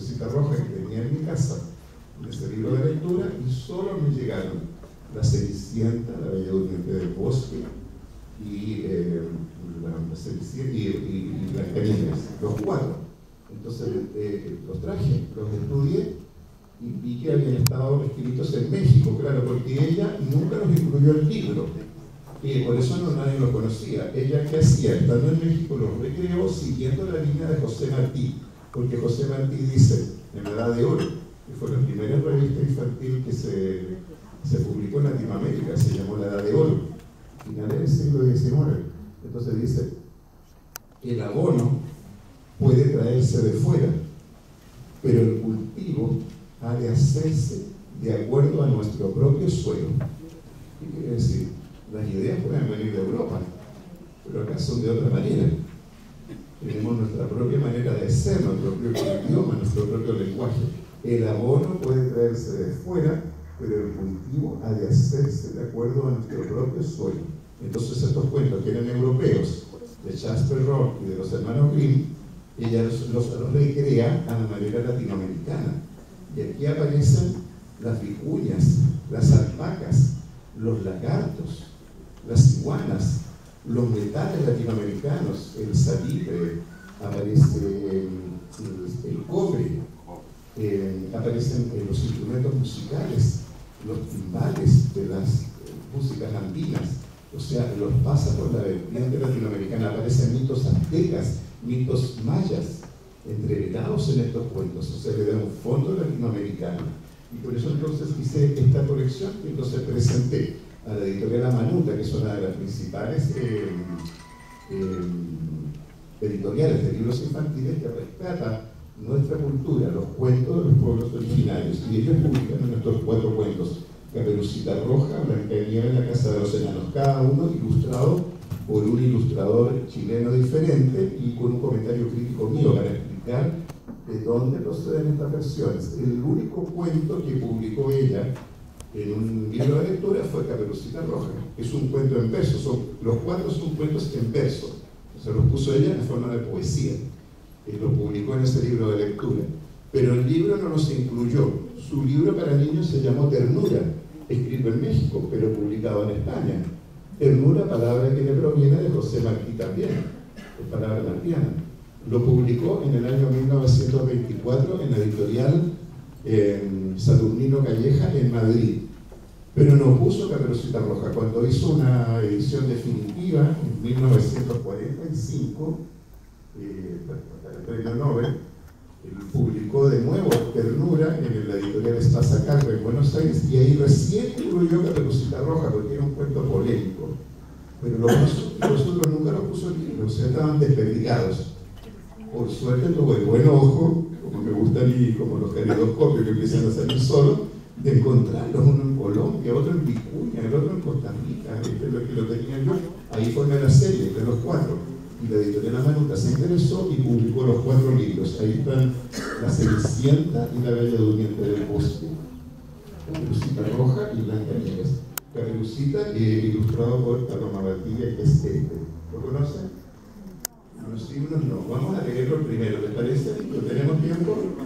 Caperucita Roja que tenía en mi casa, en ese libro de lectura, y solo me llegaron La Cenicienta, La Bella Durmiente del Bosque, y, eh, la y, y Blancanieves, los cuatro. Entonces eh, los traje, los estudié y vi que habían estado escritos en México, claro, porque ella nunca los incluyó el libro. Y por eso no nadie lo conocía. Ella que hacía, estando en México, los recreó siguiendo la línea de José Martí, porque José Martí dice, en la Edad de Oro, que fue la primera revista infantil que se, se publicó en Latinoamérica, se llamó La Edad de Oro, finales del siglo XIX. Entonces dice, el abono puede traerse de fuera, pero el cultivo ha de hacerse de acuerdo a nuestro propio suelo. ¿Qué quiere decir? Las ideas pueden venir de Europa, pero acá son de otra manera. Tenemos nuestra propia manera de ser, nuestro propio idioma, nuestro propio lenguaje. El abono puede traerse de fuera, pero el cultivo ha de hacerse de acuerdo a nuestro propio suelo. Entonces estos cuentos que eran europeos, de Jasper Rock y de los hermanos Grimm, ella los, los recrea a la manera latinoamericana. Y aquí aparecen las vicuñas, las alpacas, los lagartos, las iguanas, los metales latinoamericanos, el salitre, aparece el, el cobre, aparecen eh, los instrumentos musicales, los timbales de las eh, músicas andinas, o sea, los pasa por la vertiente latinoamericana, aparecen mitos aztecas, mitos mayas, entregados en estos cuentos, o sea, le da un fondo latinoamericano. Y por eso entonces hice esta colección y entonces presenté a la editorial Amanuta, que es una de las principales eh, eh, editoriales de libros infantiles que rescata nuestra cultura, los cuentos de los pueblos originarios. Y ellos publican nuestros cuatro cuentos, Caperucita Roja, Blancanieves en la Casa de los Enanos, cada uno ilustrado por un ilustrador chileno diferente y con un comentario crítico mío para explicar de dónde proceden estas versiones. El único cuento que publicó ella en un libro de lectura fue Caperucita Roja, es un cuento en verso. Son, los cuatro son cuentos en verso. O sea, los puso ella en forma de poesía. Y lo publicó en ese libro de lectura. Pero el libro no los incluyó. Su libro para niños se llamó Ternura, escrito en México, pero publicado en España. Ternura, palabra que le proviene de José Martí también, es palabra martiana. Lo publicó en el año 1924 en la editorial eh, Saturnino Calleja en Madrid. Pero no puso Caperucita Roja. Cuando hizo una edición definitiva en 1945, eh, el premio Nobel, publicó de nuevo Ternura en la editorial Espasa Cargo en Buenos Aires y ahí recién incluyó Caperucita Roja porque era un cuento polémico. Pero los, otros nunca lo puso en libro, o sea, estaban desperdigados. Por suerte tuvo el buen ojo, como me gusta a mí, como los caridoscopios que empiezan a salir solos, de encontrarlos, uno en Colombia, otro en Vicuña, el otro en Costa Rica, este es lo que lo tenía yo. Ahí fue la serie de los cuatro y la editorial Amanuta se interesó y publicó los cuatro libros. Ahí están La Cenicienta y La Bella Durmiente del Bosque, Caperucita Roja y Blanca Nieves. Caperucita, eh, ilustrado por Paloma Batilla, que es este. ¿Lo conocen? Los signos no. Vamos a leerlo primero, ¿les parece? ¿Lo tenemos Obrigado.